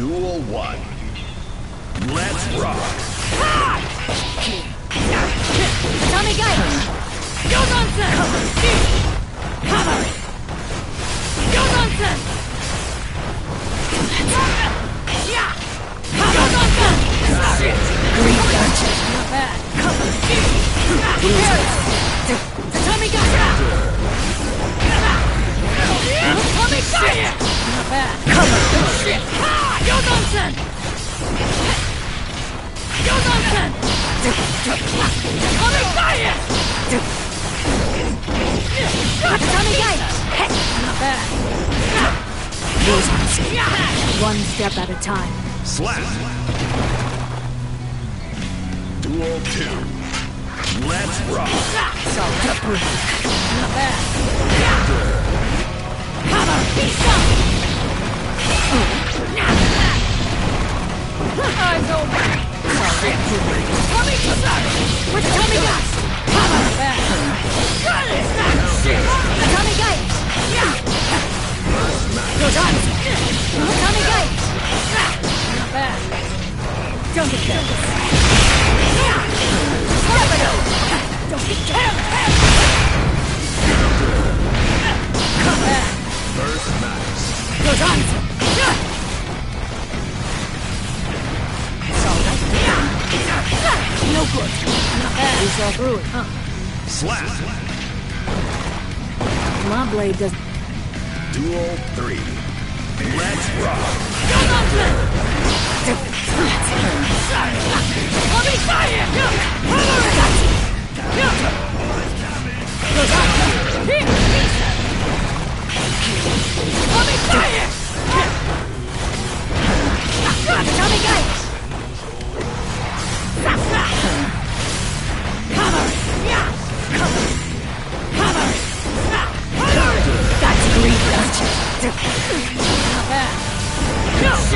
Duel 1. Let's rock. Tatami Gaeshi! Yozansen! Cover! Yozansen! Yeah! One step at a time. Slap. Duel 2. Let's rock. Solid approval. Not bad. Cover! Beast up! Eyes open! Solid approval. Tatami Gaeshi! With Tommy bad. We saw through it, huh? Slap. My blade does. Duel 3. Let's rock. Come on, Let me fire! Let me fire!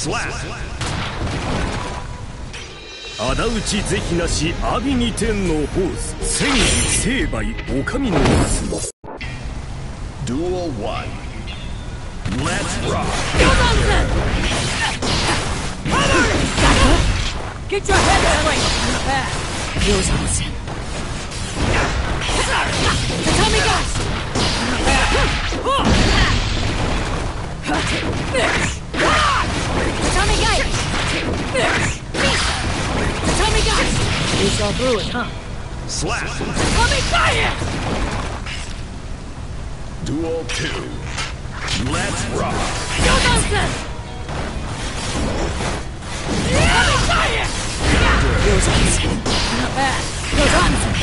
スラッあだ討ち是非なし阿炎に天のホース千里成敗おかみの明日もドゥオワンレッツロックドゥオワイハマーゲッチャーヘッドよじゃませんたたみがはっ You saw through it, huh? Slap. Tatami Gaeshi! Duel 2. Let's rock. Yozansen! Tatami Gaeshi! Yozansen. Not bad. Yozansen!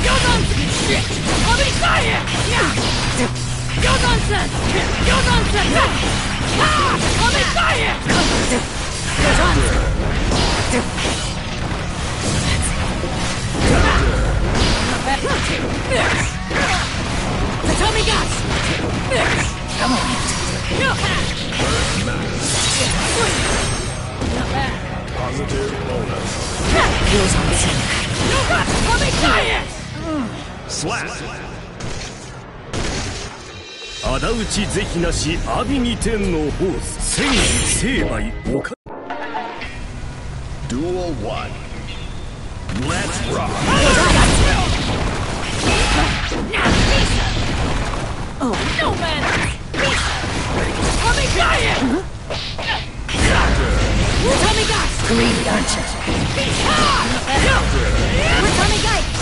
Yozansen! Shit! Tatami Gaeshi! Yozansen! Yozansen! Ah! Tatami Gaeshi! Yozansen! The Tatami Gaeshi! Come on. Not bad. Positive bonus. Tatami Gaeshi! Slap. 仇討ち是非なし阿炎に天のホース。千里成敗お上 Duel 1. Let's rock. Oh, no man! Tatami Gaeshi! Tatami Gaeshi! Green Dungeon! We're Tatami Gaeshi!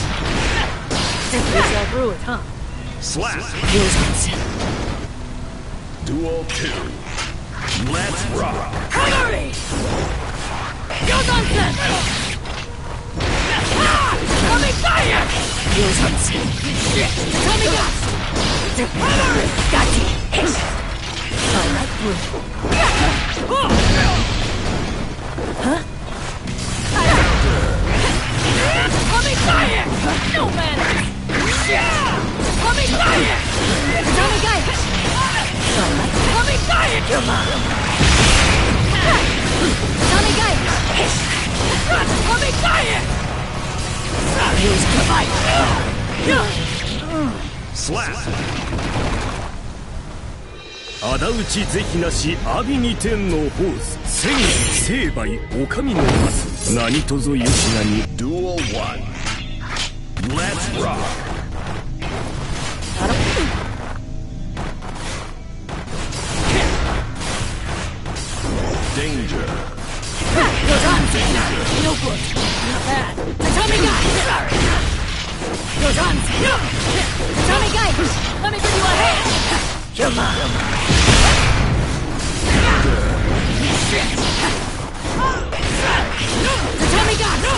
We saw through it, huh? Slap. Duel 2. Let's rock. Hurry! ざんす神ガイアヨザンス神ガザパワーガチヘッアラブ Use to fight! Slap. 仇討ち是非なし阿鼻二天のホース千里成敗お上の松何とぞよしなに Duel 1. Let's rock. On! Tatami Gaeshi! Let me give you a hand! Come on! Tatami Gaeshi!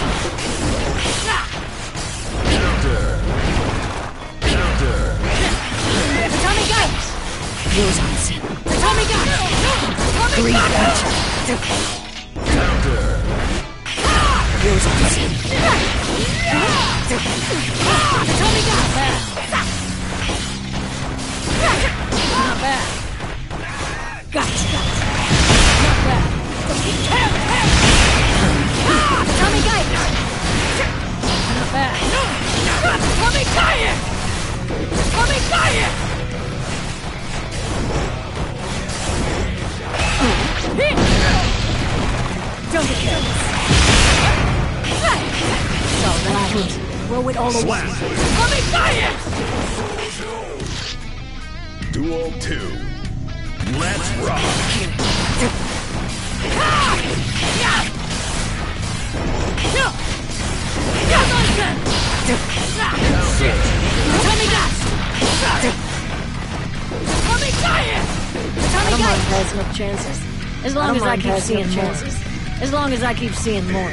Tatami Gaeshi! Goes on! Tatami Gaeshi! Green Punch! Goes on! Not bad. Gotcha. Don't be careless. So loud. Throw it all away. Slap. Tatami Gaeshi! Duel 2. Let's rock. I don't mind passing chances. As long as I keep seeing chances. As long as I keep seeing more.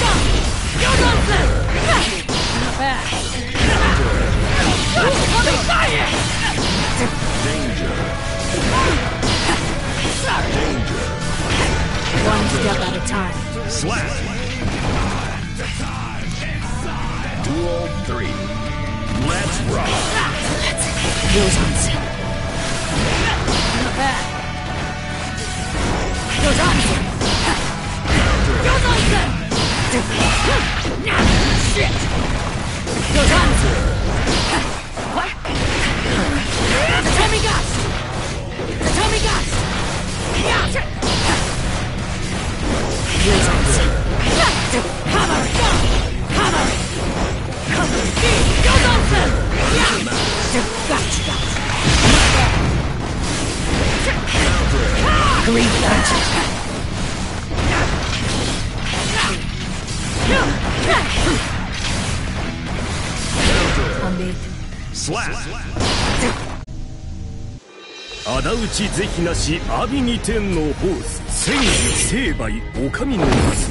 Slap. Duel 3. Let's rock. Goes Green punch. Unbeat. Slap. 仇討ち是非なし阿鼻二天のホース千成敗お上の数